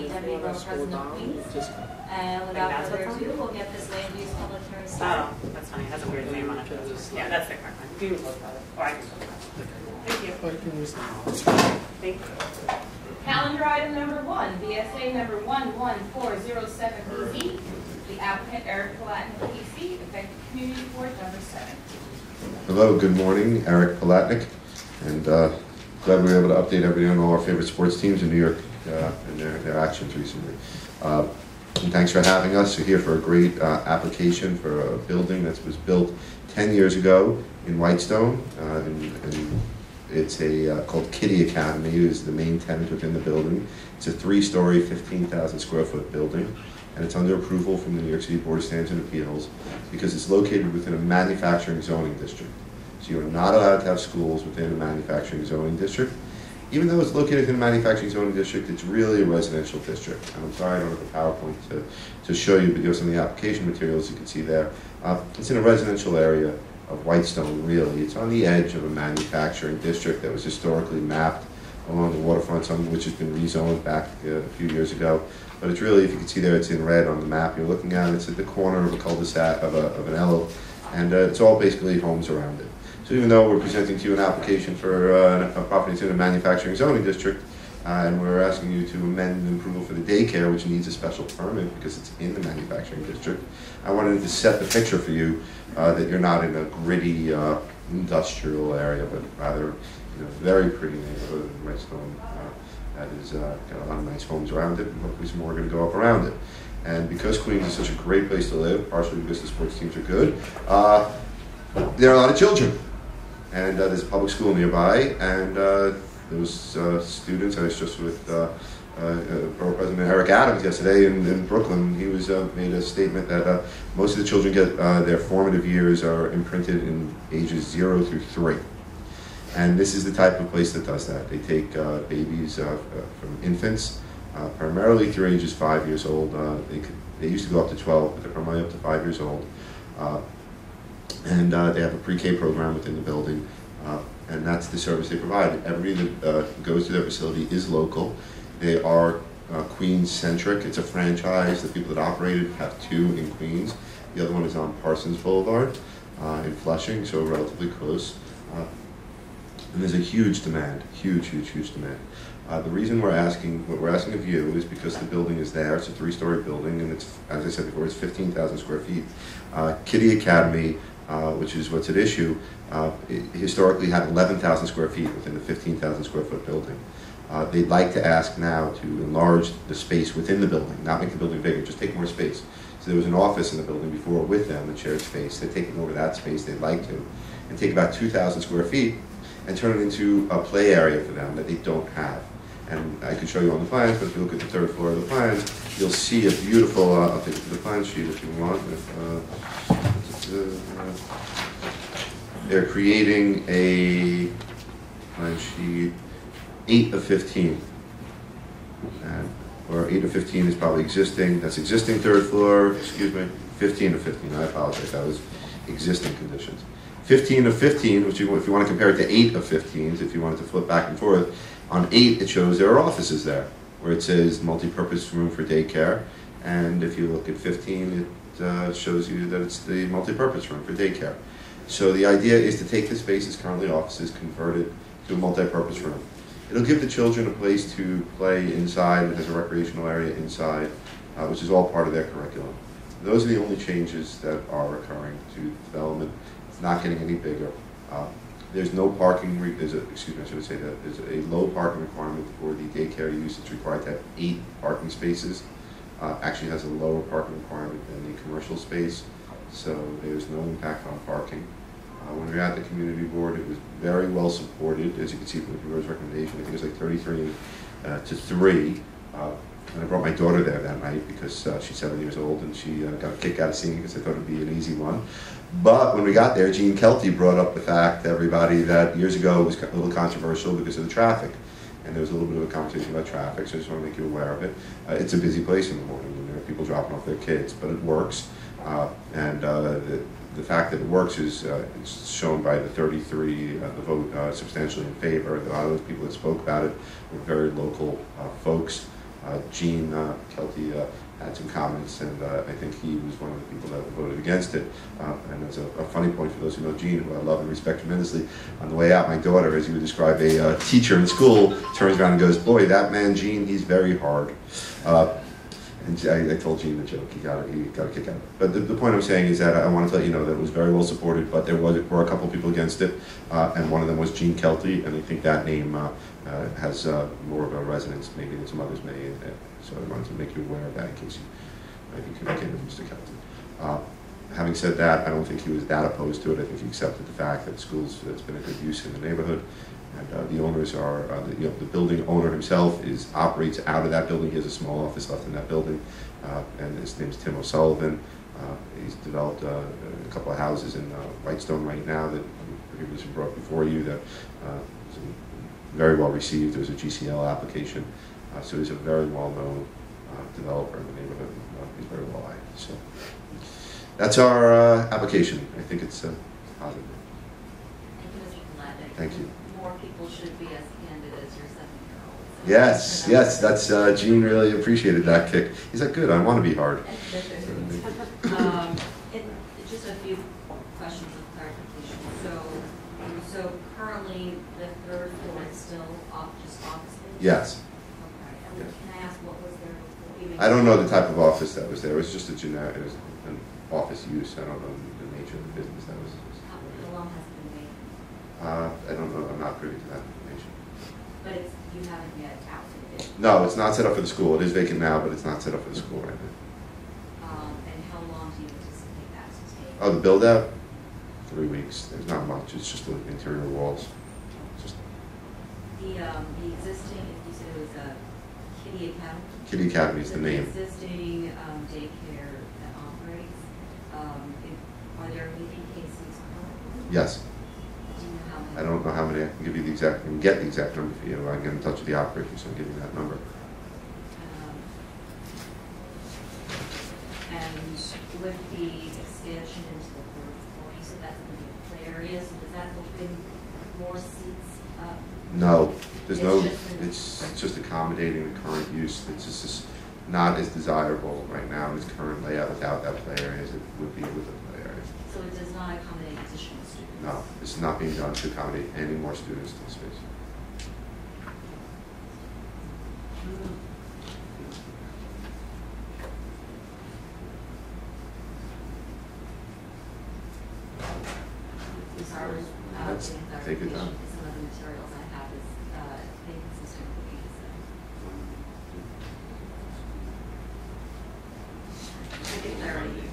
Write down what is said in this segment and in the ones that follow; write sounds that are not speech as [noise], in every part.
the deputy borough president of And without further ado, we'll get this land use public hearing started. Oh, that's funny, it has a weird name on it. Yeah, that's the correct one. You look at it, or I can look at it. Thank you. Thank you. Calendar item number one, BSA number 11407EZ, the applicant Eric Palatnik, PC, effective community board number seven. Hello, good morning, Eric Palatnik, and uh, glad we were able to update everybody on all our favorite sports teams in New York uh, and their, their actions recently. Uh, and thanks for having us. We're here for a great uh, application for a building that was built 10 years ago in Whitestone. Uh, and, and it's a uh, called Kiddie Academy, is the main tenant within the building. It's a three-story, 15,000 square foot building, and it's under approval from the New York City Board of Standards and Appeals because it's located within a manufacturing zoning district. So you're not allowed to have schools within a manufacturing zoning district. Even though it's located in a manufacturing zoning district, it's really a residential district. And I'm sorry I don't have a PowerPoint to, to show you, but there's some of the application materials you can see there. Uh, it's in a residential area of Whitestone, really. It's on the edge of a manufacturing district that was historically mapped along the waterfront, some of which has been rezoned back uh, a few years ago. But it's really, if you can see there, it's in red on the map you're looking at. It's at the corner of a cul-de-sac, of, a, of an L, and uh, it's all basically homes around it. So even though we're presenting to you an application for uh, a property in a manufacturing zoning district, uh, and we're asking you to amend the approval for the daycare, which needs a special permit because it's in the manufacturing district, I wanted to set the picture for you uh, that you're not in a gritty uh, industrial area, but rather you know, very pretty neighborhood in Whitestone uh, that is uh, got a lot of nice homes around it, and hopefully some more are going to go up around it. And because Queens is such a great place to live, partially because the sports teams are good, uh, there are a lot of children. And uh, there's a public school nearby, and uh, those uh, students, I was just with uh, uh, President Eric Adams yesterday in, in Brooklyn. He was uh, made a statement that most of the children get their formative years are imprinted in ages zero through three. And this is the type of place that does that. They take babies from infants, primarily through ages five years old. They, could, they used to go up to 12, but they're primarily up to five years old. And uh, they have a pre-K program within the building, uh, and that's the service they provide. Everybody that uh, goes to their facility is local. They are uh, Queens-centric. It's a franchise. The people that operate it have two in Queens. The other one is on Parsons Boulevard uh, in Flushing, so relatively close. Uh, and there's a huge demand, huge, huge, huge demand. The reason we're asking, what we're asking of you is because the building is there. It's a three-story building, and it's, as I said before, it's 15,000 square feet. Kiddie Academy, uh, which is what's at issue, uh, historically had 11,000 square feet within a 15,000 square foot building. Uh, they'd like to ask now to enlarge the space within the building, not make the building bigger, just take more space. So there was an office in the building before with them, a shared space. They're taking over that space they'd like to, and take about 2,000 square feet and turn it into a play area for them that they don't have. And I can show you on the plans, but if you look at the third floor of the plans, you'll see a beautiful, uh, I'll take you to the plan sheet if you want. If, uh, Uh, they're creating a plan sheet eight of 15. And, or eight of 15 is probably existing, that's existing third floor, excuse me, 15 of 15, I apologize, that was existing conditions. 15 of 15, which you, if you want to compare it to 8 of 15s, if you wanted to flip back and forth, on 8 it shows there are offices there, where it says multi-purpose room for daycare, and if you look at 15, it uh, shows you that it's the multi-purpose room for daycare. So the idea is to take the spaces currently offices, convert it to a multi-purpose room. It'll give the children a place to play inside, it has a recreational area inside, uh, which is all part of their curriculum. Those are the only changes that are occurring to the development. It's not getting any bigger. Uh, There's no parking, re- there's a, excuse me, I should say that, there's a low parking requirement for the daycare use. It's required to have eight parking spaces. Uh, Actually has a lower parking requirement than the commercial space, so there's no impact on parking. Uh, When we were at the community board, it was very well supported, as you can see from the board's recommendation, I think it was like thirty-three uh, to three. Uh, And I brought my daughter there that night because uh, she's seven years old and she uh, got a kick out of seeing it because I thought it'd be an easy one. But when we got there, Gene Kelty brought up the fact to everybody that years ago it was a little controversial because of the traffic. And there was a little bit of a conversation about traffic, so I just want to make you aware of it. Uh, It's a busy place in the morning, and there are people dropping off their kids, but it works. Uh, And uh, the, the fact that it works is uh, shown by the 33, uh, the vote uh, substantially in favor. A lot of those people that spoke about it were very local folks. Gene Kelty had some comments, and uh, I think he was one of the people that voted against it. Uh, and as a, a funny point for those who know Gene, who I love and respect tremendously, on the way out, my daughter, as you would describe a uh, teacher in school, turns around and goes, "Boy, that man Gene, he's very hard." Uh, and I, I told Gene the joke. He got it. He got a kick out of it. But the, the point I'm saying is that I wanted to let you know that it was very well supported, but there was were a couple people against it, uh, and one of them was Gene Kelty, and I think that name uh, uh, has uh, more of a resonance maybe than some others may. So I wanted to make you aware of that in case you maybe communicated with Mr. Kelty. Uh, having said that, I don't think he was that opposed to it. I think he accepted the fact that schools it's been a good use in the neighborhood. And uh, the owners are, uh, the, you know, the building owner himself is, operates out of that building. He has a small office left in that building. Uh, and his name's Tim O'Sullivan. Uh, he's developed uh, a couple of houses in uh, Whitestone right now that previously brought before you that very well received. There's a GCL application. Uh, so he's a very well-known uh, developer in the neighborhood. Uh, he's very well liked. So that's our uh, application. I think it's uh, positive. Thank you, Mr. Palatnik. Thank you. More people should be as candid as your seven-year-old. Yes, yes, that's, uh, Gene really appreciated that kick. He's like, good, I want to be hard. [laughs] Um, it- Just a few questions of clarification. So, so currently, the third floor is still off, just office? Yes. Okay, and Yes. can I ask what was there? what we I don't know the type of office that was there. It was just a generic, it was an office use. I don't know the nature of the business that was. How long has it been vacant? Uh, I don't know, I'm not privy to that information. But it's, you haven't yet outfitted it. No, it's not set up for the school. It is vacant now, but it's not set up for the school right now. Um, And how long do you anticipate that to take? Oh, the build out? Three weeks. There's not much. It's just the interior walls. Just The, um, the existing, you said it was a Kiddie Academy? Kiddie Academy is the name. existing um, daycare that operates, um, if- are there meeting cases currently? Yes. Do you know how many? I don't know how many, I can give you the exact, I can get the exact number for you. I can get in touch with the operator, so I'll give you that number. Um, And with the expansion into the third floor, you said that's going to be a play area, so does that open more seats up? No, there's no, it's just accommodating the current use. It's just not as desirable right now in its current layout without that play area as it would be with the play area. So it does not accommodate additional students? No, it's not being done to accommodate any more students in the space. Sorry, uh, Let's take it down. because Some of the materials I have is, uh, inconsistent with what you said. To get clarity.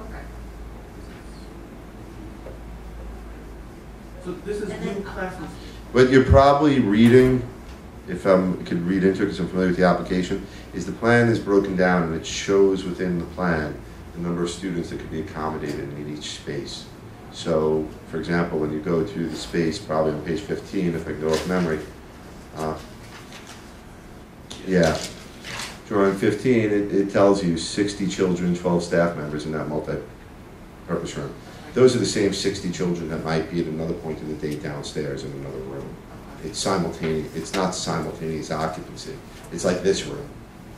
Okay. So this is new classes. What you're probably reading, if I'm, could read into it because I'm familiar with the application, is the plan is broken down and it shows within the plan the number of students that could be accommodated in each space. So, for example, when you go to the space, probably on page 15, if I go off memory, uh, yeah, drawing 15, it, it tells you 60 children, 12 staff members in that multi-purpose room. Those are the same 60 children that might be at another point in the day downstairs in another room. It's simultaneous, it's not simultaneous occupancy. It's like this room.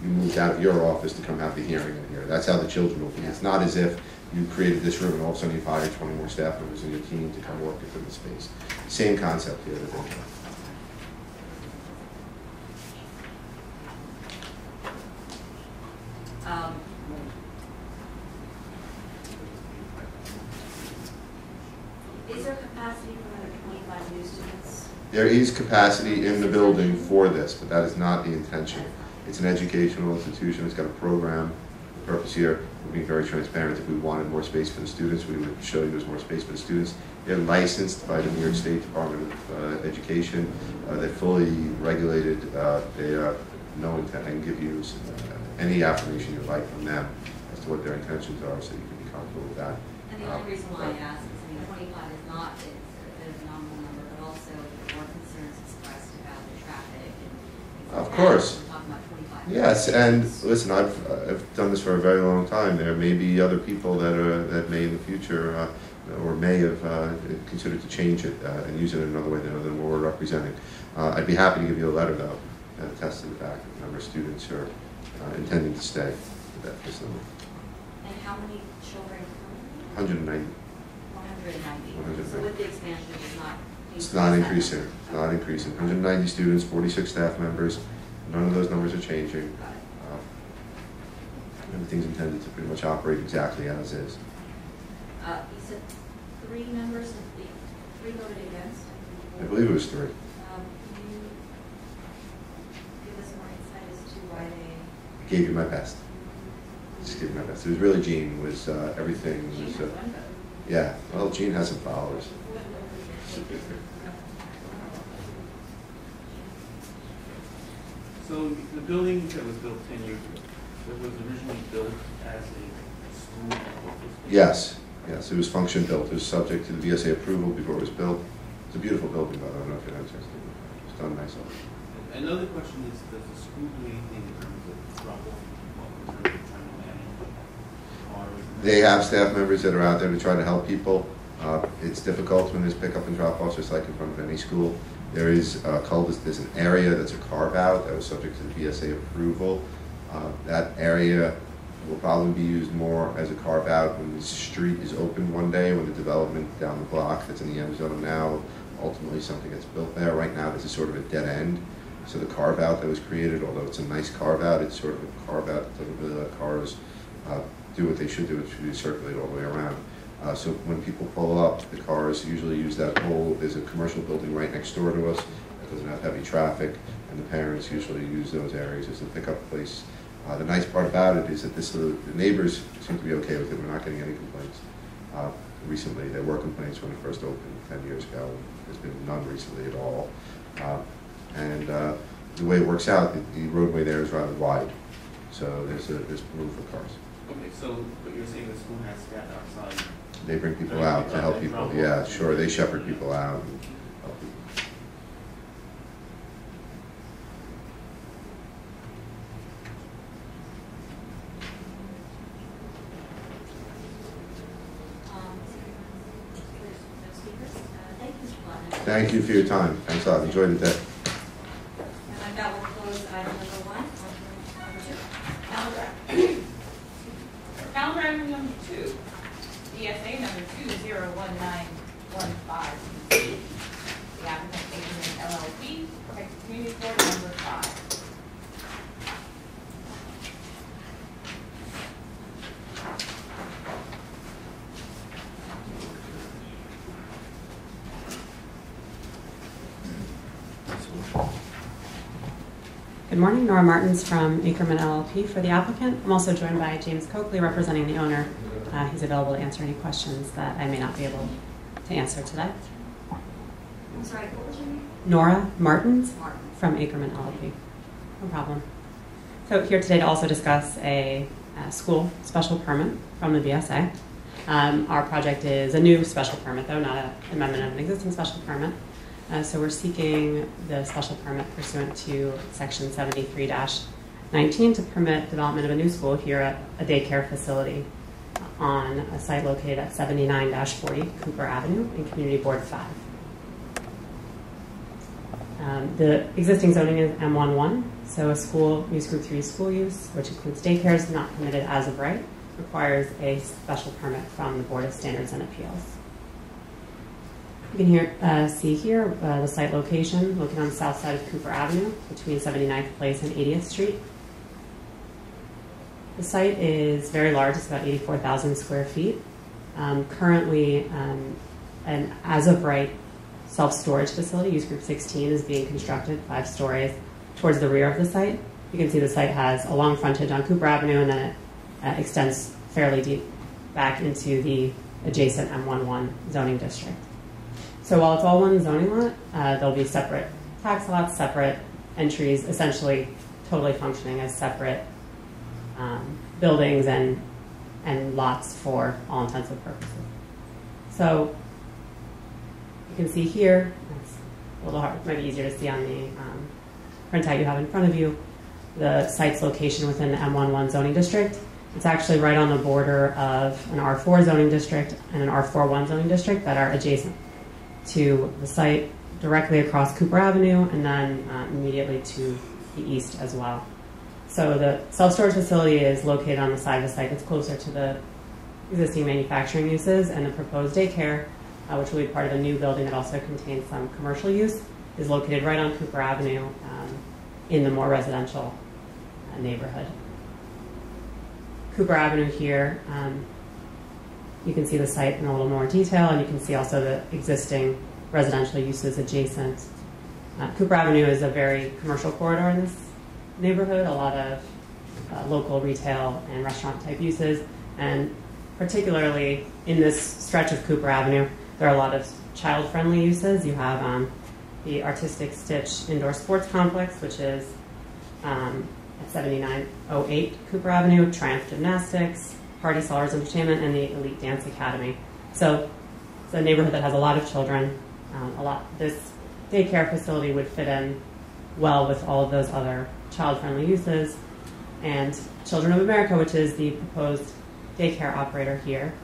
You moved out of your office to come have the hearing in here. That's how the children will be. It's not as if you created this room and all of a sudden you hired 20 more staff members in your team to come work within the space. Same concept here that they have. Um, Is there capacity for another twenty-five new is capacity in the building for this, but that is not the intention. It's an educational institution, it's got a program. Purpose here, we're being very transparent. If we wanted more space for the students, we would show you there's more space for the students. They're licensed by the New York State Department of uh, Education. Uh, They're fully regulated. Uh, They are no intent, I can give you uh, any affirmation you'd like from them as to what their intentions are, so you can be comfortable with that. And the only reason why I ask is, I mean, twenty-five is not, it's a nominal number, but also there concerns expressed about the traffic and. things like Of that. course. We're talking about twenty-five. Yes, and listen, I've, I've done this for a very long time. There may be other people that are, that may in the future, uh, or may have uh, considered to change it uh, and use it in another way than than what we're representing. Uh, I'd be happy to give you a letter, though, uh, attest to the fact that the number of students are uh, intending to stay at that facility. And how many children 190, One hundred and ninety. 190. So with the expansion, it does not it's not increasing, it's not increasing. 190 students, 46 staff members, none of those numbers are changing. Uh, Everything's intended to pretty much operate exactly as is. Uh, you said three members, of the three voted against? I believe it was three. Um, can you give us more insight as to why they? I gave you my best. Just gave you my best. It was really Gene, was, uh, everything was, uh, yeah, well, Gene has some followers. So the building that was built ten years ago, that was originally built as a school office? Yes, yes, it was function built, it was subject to the BSA approval before it was built. It's a beautiful building, but I don't know if you had a chance to look at it. It's done nicely. Another question is, does the school do anything in terms of drop-off, in terms of trying to manage cars? They have staff members that are out there to try to help people. Uh, It's difficult when there's pickup and drop-offs, just like in front of any school. There is a cul there's an area that's a carve-out that was subject to the BSA approval. Uh, That area will probably be used more as a carve-out when the street is open one day, when the development down the block that's in the M zone now, ultimately something gets built there. Right now, this is sort of a dead end. So the carve-out that was created, although it's a nice carve-out, it's sort of a carve-out that doesn't really let cars uh, do what they should do, which is circulate all the way around. Uh, So when people pull up, the cars usually use that whole, there's a commercial building right next door to us that doesn't have heavy traffic, and the parents usually use those areas as a pickup place. Uh, The nice part about it is that this, the neighbors seem to be okay with it, we're not getting any complaints. Uh, Recently, there were complaints when it first opened ten years ago, there's been none recently at all. Uh, And uh, the way it works out, the- the roadway there is rather wide, so there's, a- there's room for cars. Okay, so, but you're saying the school has staff outside? They bring people out to help people, yeah, sure, they shepherd people out and help people. Um, speakers? Uh, Thank you, Mr. Palatnik. Thank you for your time, thanks a lot, enjoy the day. Crime number two, BSA number 21915. Morning, Nora Martins from Akerman LLP for the applicant. I'm also joined by James Coakley representing the owner. Uh, He's available to answer any questions that I may not be able to answer today. I'm sorry, what was your name? Nora Martins Martin. from Akerman LLP. No problem. So here today to also discuss a, uh school special permit from the BSA. Um, Our project is a new special permit, though, not an amendment of an existing special permit. Uh, So we're seeking the special permit pursuant to Section 73-19 to permit development of a new school here at a daycare facility on a site located at 79-40 Cooper Avenue in Community Board 5. Um, The existing zoning is M11, so a school, use group three school use, which includes daycares not permitted as of right, requires a special permit from the Board of Standards and Appeals. You can here, uh, see here uh, the site location, located on the south side of Cooper Avenue, between 79th Place and 80th Street. The site is very large, it's about 84,000 square feet. Um, Currently, um, an as-of-right self-storage facility, use group 16, is being constructed five stories towards the rear of the site. You can see the site has a long frontage on Cooper Avenue, and then it uh, extends fairly deep back into the adjacent M11 zoning district. So while it's all one zoning lot, uh, there'll be separate tax lots, separate entries, essentially totally functioning as separate um, buildings and, and lots for all intents and purposes. So you can see here, it's a little hard, might be easier to see on the um, printout you have in front of you, the site's location within the M11 zoning district. It's actually right on the border of an R4 zoning district and an R41 zoning district that are adjacent to the site directly across Cooper Avenue and then uh, immediately to the east as well. So the self-storage facility is located on the side of the site that's closer to the existing manufacturing uses, and the proposed daycare, uh, which will be part of a new building that also contains some commercial use, is located right on Cooper Avenue um, in the more residential uh, neighborhood. Cooper Avenue here, um, you can see the site in a little more detail, and you can see also the existing residential uses adjacent. Uh, Cooper Avenue is a very commercial corridor in this neighborhood, a lot of uh, local retail and restaurant type uses, and particularly in this stretch of Cooper Avenue, there are a lot of child friendly uses. You have um, the Artistic Stitch Indoor Sports Complex, which is um, at 7908 Cooper Avenue, Triumph Gymnastics, Party Sellers Entertainment, and the Elite Dance Academy. So it's a neighborhood that has a lot of children. Um, a lot. This daycare facility would fit in well with all of those other child-friendly uses. And Children of America, which is the proposed daycare operator here,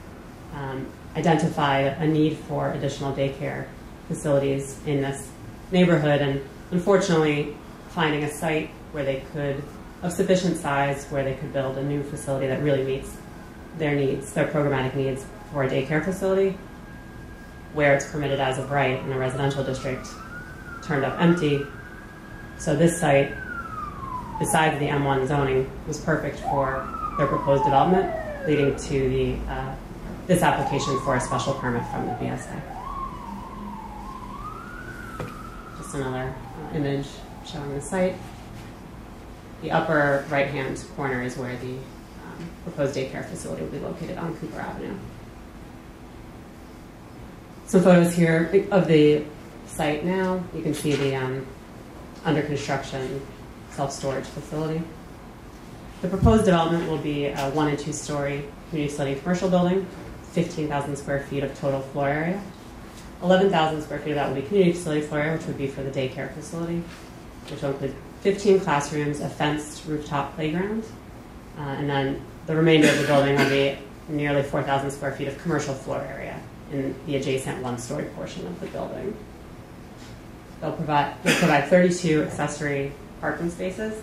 um, identified a need for additional daycare facilities in this neighborhood. And unfortunately, finding a site where they could, of sufficient size, where they could build a new facility that really meets their needs, their programmatic needs for a daycare facility, where it's permitted as of right in a residential district, turned up empty. So this site, besides the M1 zoning, was perfect for their proposed development, leading to the uh, this application for a special permit from the BSA. Just another uh, image showing the site. The upper right-hand corner is where the proposed daycare facility will be located on Cooper Avenue. Some photos here of the site now. You can see the um, under construction self-storage facility. The proposed development will be a one and two story community facility commercial building, 15,000 square feet of total floor area. 11,000 square feet of that will be community facility floor area, which would be for the daycare facility, which will include 15 classrooms, a fenced rooftop playground, uh, and then the remainder of the building will be nearly 4,000 square feet of commercial floor area in the adjacent one-story portion of the building. They'll provide, they'll provide 32 accessory parking spaces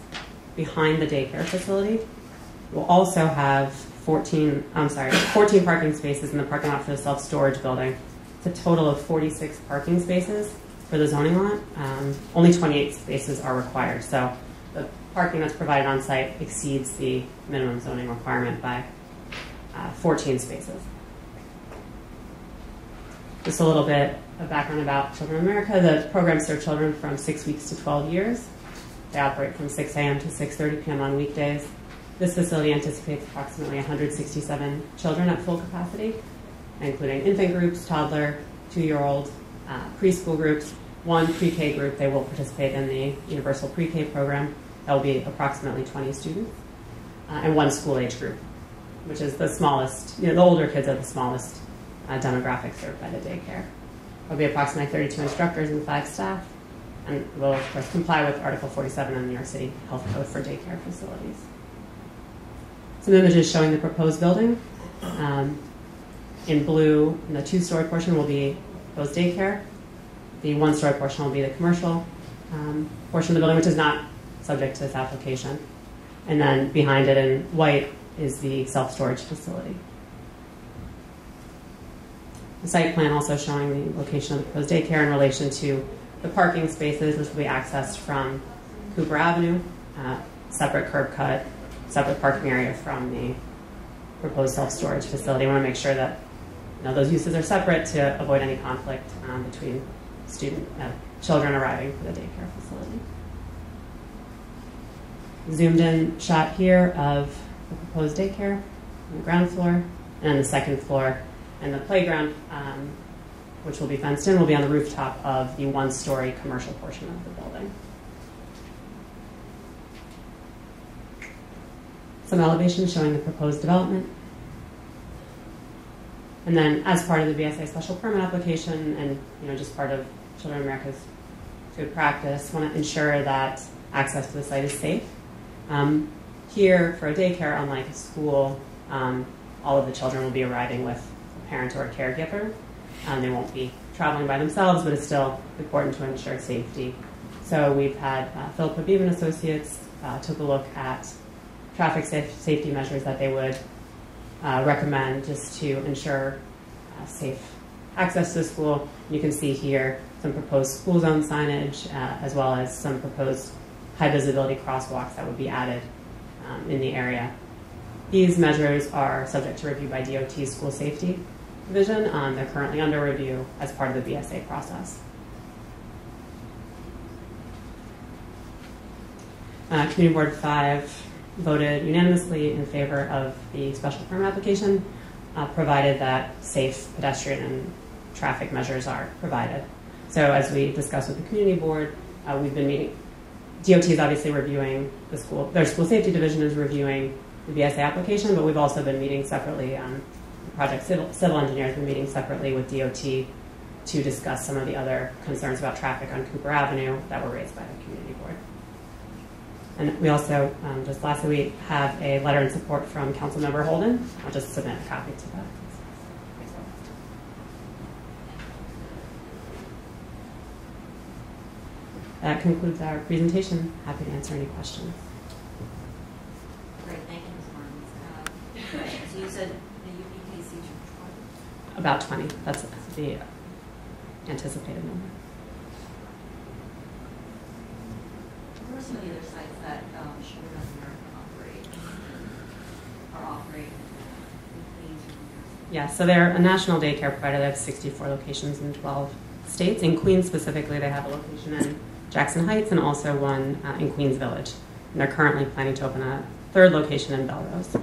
behind the daycare facility. We'll also have 14, I'm sorry, 14 parking spaces in the parking lot for the self-storage building. It's a total of 46 parking spaces for the zoning lot. Um, only 28 spaces are required, so parking that's provided on site exceeds the minimum zoning requirement by uh, 14 spaces. Just a little bit of background about Children America. The program serves children from 6 weeks to 12 years. They operate from 6 a.m. to 6.30 p.m. on weekdays. This facility anticipates approximately 167 children at full capacity, including infant groups, toddler, two-year-old, uh, preschool groups, one pre-K group. They will participate in the Universal Pre-K program. That will be approximately 20 students, uh, and one school-age group, which is the smallest. You know, the older kids are the smallest uh, demographic served by the daycare. There will be approximately 32 instructors and five staff, and will of course comply with Article 47 of the New York City Health Code for daycare facilities. Some images showing the proposed building. Um, in blue, in the two-story portion will be proposed daycare. The one-story portion will be the commercial um, portion of the building, which is not subject to this application. And then behind it in white is the self-storage facility. The site plan also showing the location of the proposed daycare in relation to the parking spaces, which will be accessed from Cooper Avenue, uh, separate curb cut, separate parking area from the proposed self-storage facility. I want to make sure that you know, those uses are separate to avoid any conflict um, between student uh, children arriving for the daycare facility. Zoomed in shot here of the proposed daycare on the ground floor, and on the second floor, and the playground, um, which will be fenced in, will be on the rooftop of the one-story commercial portion of the building. Some elevations showing the proposed development. And then, as part of the BSA special permit application, and you know, just part of Children America's good practice, want to ensure that access to the site is safe. Um, here, for a daycare, unlike a school, um, all of the children will be arriving with a parent or a caregiver. Um, they won't be traveling by themselves, but it's still important to ensure safety So we've had uh, Philip Beeman Associates uh, took a look at traffic safe, safety measures that they would uh, recommend just to ensure uh, safe access to the school. You can see here some proposed school zone signage uh, as well as some proposed high visibility crosswalks that would be added um, in the area. These measures are subject to review by DOT's school safety division. Um, they're currently under review as part of the BSA process. Uh, Community Board 5 voted unanimously in favor of the special permit application, uh, provided that safe pedestrian and traffic measures are provided. So as we discussed with the Community Board, uh, we've been meeting, DOT is obviously reviewing the school, their school safety division is reviewing the BSA application, but we've also been meeting separately, um, project civil, civil engineers been meeting separately with DOT to discuss some of the other concerns about traffic on Cooper Avenue that were raised by the Community Board. And we also, um, just lastly, we have a letter in support from Councilmember Holden. I'll just submit a copy to that. That concludes our presentation. Happy to answer any questions. Great, thank you, Ms. Martins. Uh, So you said the UPKC should About 20. That's the anticipated number. What are some of the other sites that um, Sugar Mills America operate, are offering in Queens or New Yeah, so they're a national daycare provider. They have 64 locations in 12 states. In Queens specifically, they have a location in Jackson Heights and also one uh, in Queens Village. And they're currently planning to open a third location in Bellerose.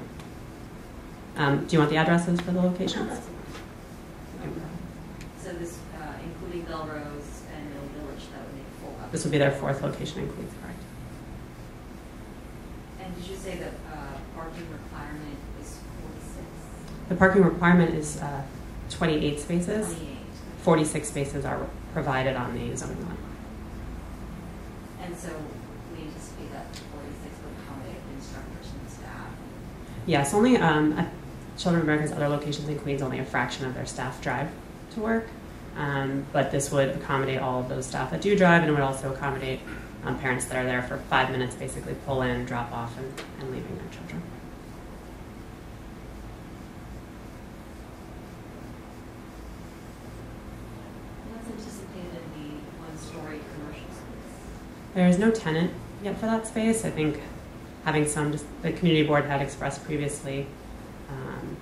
Um, do you want the addresses for the locations? So this, uh, including Bellerose and Middle Village, that would make four. This would be their fourth location in Queens, correct? And did you say that uh, parking requirement is forty-six? The parking requirement is uh, 28 spaces. Twenty-eight. 46 spaces are provided on the zoning lot. And so we anticipate that forty-six would accommodate instructors and staff. Yes, only um, Children of America's other locations in Queens, only a fraction of their staff drive to work. Um, but this would accommodate all of those staff that do drive, and it would also accommodate um, parents that are there for five minutes, basically pull in, drop off, and, and leaving their children. What's anticipated in the one-story commercial space? There is no tenant yet for that space. I think having some, just the community board had expressed previously um,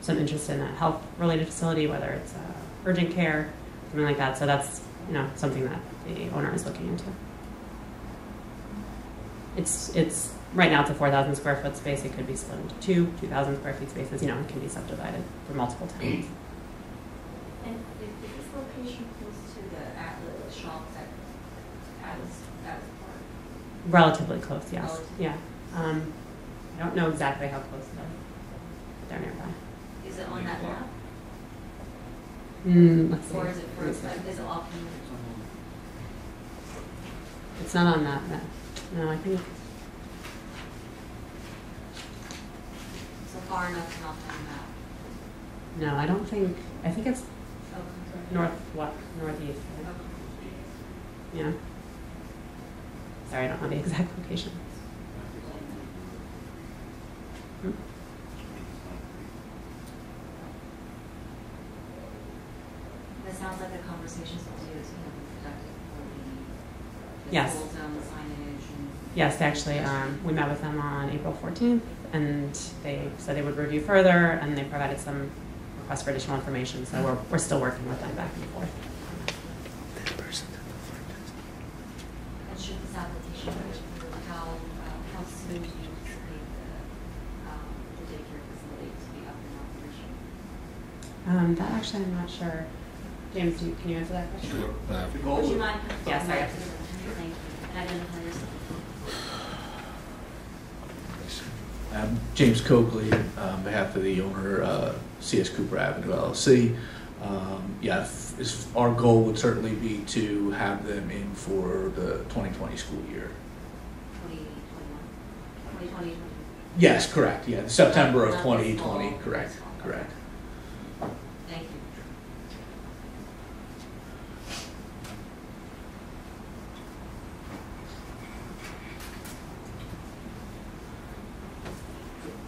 some interest in a health-related facility, whether it's uh, urgent care, something like that. So that's you know something that the owner is looking into. It's it's right now it's a 4,000 square foot space. It could be split into two 2,000 square feet spaces. You know, it can be subdivided for multiple tenants. And is, is this location close to the outlet shops at, as, as part? Relatively close, yes. Relatively. Yeah. Um, I don't know exactly how close though, but they're nearby. Is it on that map? Mm, let's see. Or is it first, see. is it off? It's not on that map. No, I think So far enough to not on the map? no. I don't think. I think it's Okay. north what northeast. I think. Okay. Yeah. Sorry, I don't know the exact location. Hmm. It sounds like the conversations with DOT have been conducted for the, the Yes. zone signage and. Yes, they actually, um, we met with them on April 14th, and they said they would review further, and they provided some requests for additional information. So we're we're still working with them back and forth. And should this application go through, how, uh, how soon do you anticipate the, um, the daycare facility to be up and operational? Um, that actually, I'm not sure. James, do you, can you answer that question? Would you mind? Yeah, sorry. Thank you. And identify yourself. [sighs] Um, James Coakley, on behalf of the owner, uh, CS Cooper Avenue LLC. Um, Yeah, if- is- our goal would certainly be to have them in for the 2020 school year. Twenty twenty-one, twenty twenty, twenty. Yes, correct, yeah, September of 2020, correct, correct. Thank you.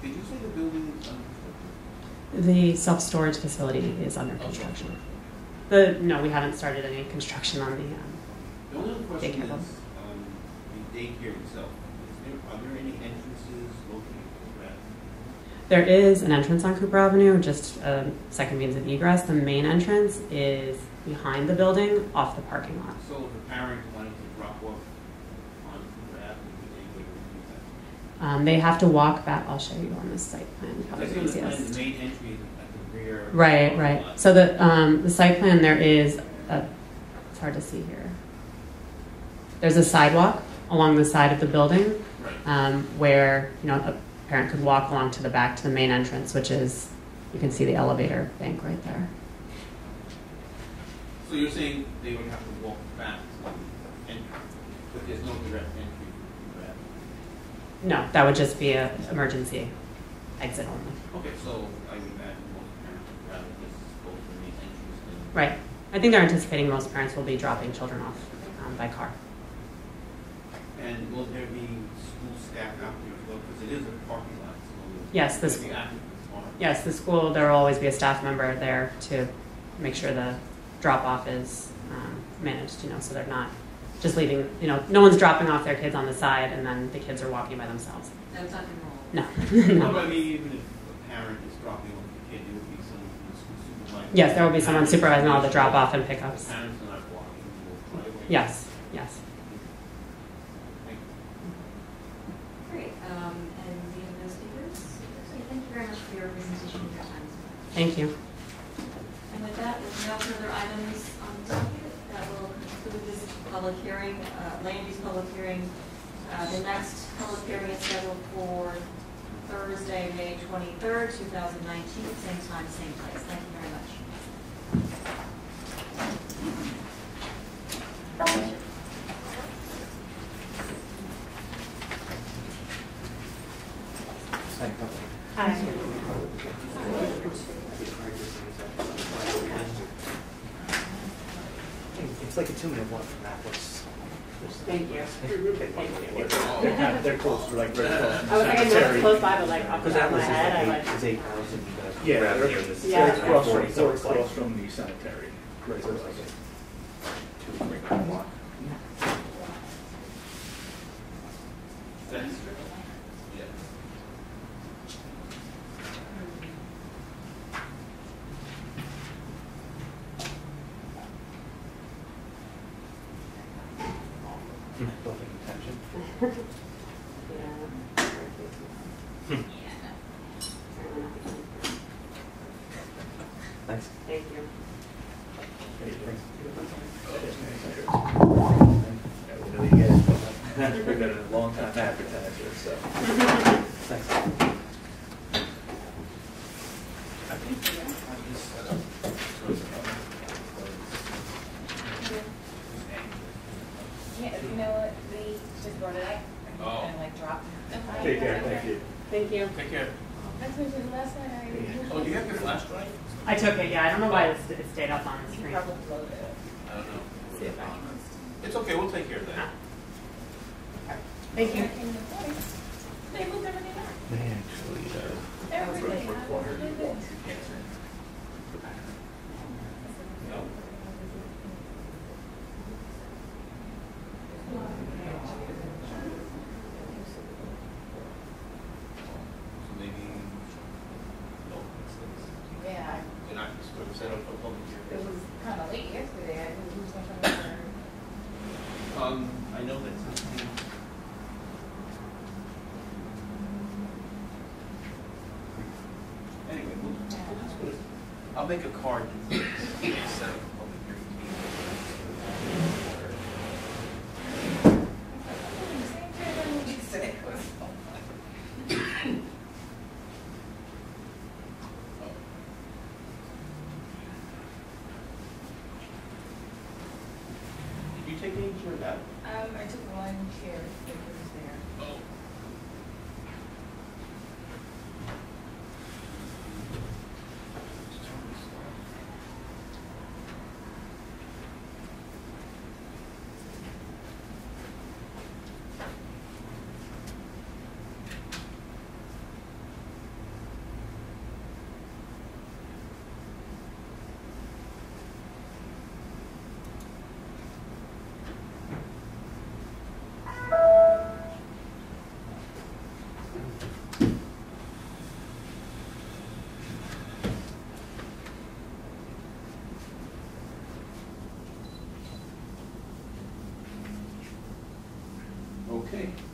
Did you say the building is under construction? The self-storage facility is under construction. The, no, we haven't started any construction on the, um, The only other question Daycare is, um, the daycare itself, is there, are there any entrances located for that? there is an entrance on Cooper Avenue, just a second means of egress. The main entrance is behind the building, off the parking lot. So if a parent wanted to drop off on Cooper Avenue, would they be able to do that? Um, they have to walk back, I'll show you on this site plan, probably the the easiest. main entry at the rear. Right, right. So the, um, the site plan, there is, a, it's hard to see here. There's a sidewalk along the side of the building, um, where, you know, a parent could walk along to the back to the main entrance, which is, you can see the elevator bank right there. So you're saying they would have to walk back to the entry, but there's no direct entry from Cooper Avenue? No, that would just be a emergency exit only. Okay, so I imagine most parents would rather just go to the main entrance than. Right. I think they're anticipating most parents will be dropping children off um, by car. And will there be school staff out there as well, because it is a parking lot, so. Yes, this- the are. Yes, the school, there will always be a staff member there to make sure the drop-off is um, managed, you know, so they're not just leaving, you know, no one's dropping off their kids on the side and then the kids are walking by themselves. No tuck and roll. No. No, no. I mean, even if a parent is dropping off the kid, there would be someone from the. Yes, there will be someone supervising all the drop-off and pickups. parents are not walking to driveway. Yes, yes. Thank you. Great, um, and we have no speakers? So thank you very much for your presentation and your time. Thank you. And with that, with no further items on the docket, that will conclude this public hearing, uh, land use public hearing. Uh, the next public hearing is scheduled for Thursday, May twenty-third, two thousand nineteen, same time, same place. Thank you very much. It's like a two-minute walk from Apple's. Thank you. They're kind of, they're close, they're like very close. I was like, I know it's close by, but like off the Because top of my Apple's is head, I like like. eight, is eight thousand. uh, Yeah, around they're, here, this is Yeah. they're across from, 40, so they're it's like across from the cemetery. Right, so it's like a two, three mile walk. Thanks. Yeah. Building intention. [laughs] [laughs] Thanks. Thank you. We've been a long time advertiser, so. Thanks. Yeah, you know what, they just brought it up and Oh. kind of like dropped. Take care, thank you. Thank you. Take care. That's what the last night I. Oh, do you have your flash drive? I took it, yeah. I don't know why it's- it stayed up on the You screen. probably loaded it. I don't know. See if I can- It's okay, we'll take care of that. Thank you. They moved everything up. They actually, uh, Everything. you walk through cancer. No. So maybe, no, it's, it's, Yeah, you're not, we're set up for public it hearing. was kind of late yesterday, I didn't lose much of my. Um, I know that something. Anyway, we'll, we'll just put it, I'll make a card and set up a public hearing. Did you take any care of that? Um, I took one chair Okay.